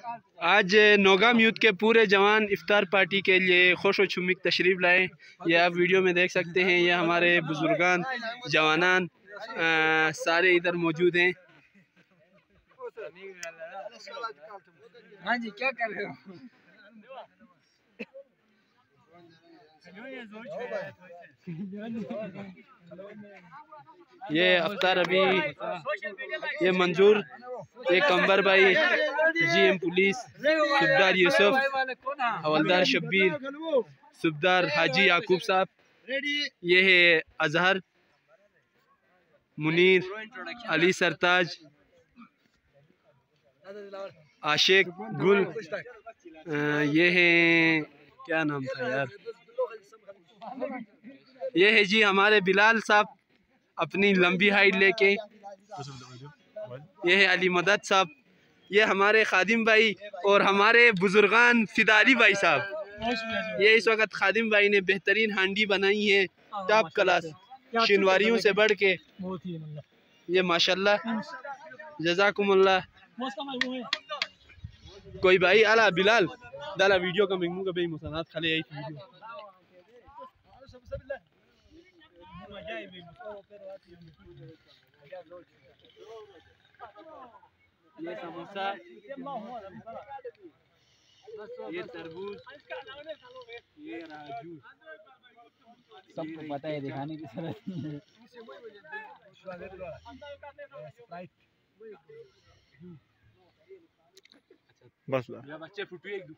आज नोगाम यूथ के पूरे जवान इफ्तार पार्टी के लिए खुश शुमिक तशरीफ़ लाए। ये आप वीडियो में देख सकते हैं ये हमारे बुजुर्गान जवानान सारे इधर मौजूद हैं। हाँ जी क्या कर रहे हो? ये अफ्तार अभी ये मंजूर ये कंबर भाई जीएम पुलिस सुबदार यूसुफ हवलदार शब्बीर सुबदार हाजी याकूब साहब ये है अजहर मुनीर अली सरताज आशिक गुल ये है, क्या नाम था यार? ये है जी हमारे बिलाल साहब, अपनी लंबी हाइट लेके। ये है अली मदद साहब। ये हमारे खादिम भाई और हमारे बुजुर्गान फिदाली भाई साहब। ये इस वक्त खादिम भाई ने बेहतरीन हांडी बनाई है टॉप क्लास शिनवारियों से बढ़ के ये माशाल्लाह। जजाकुमुल्लाह। कोई भाई आला बिलाल। दाला वीडियो का मिंगू का भाई मुसनात खाली आई थी ये समोसा ये तरबूज ये राजू। सबको पता है दिखाने की ज़रूरत नहीं है। बस बच्चे फुटू एक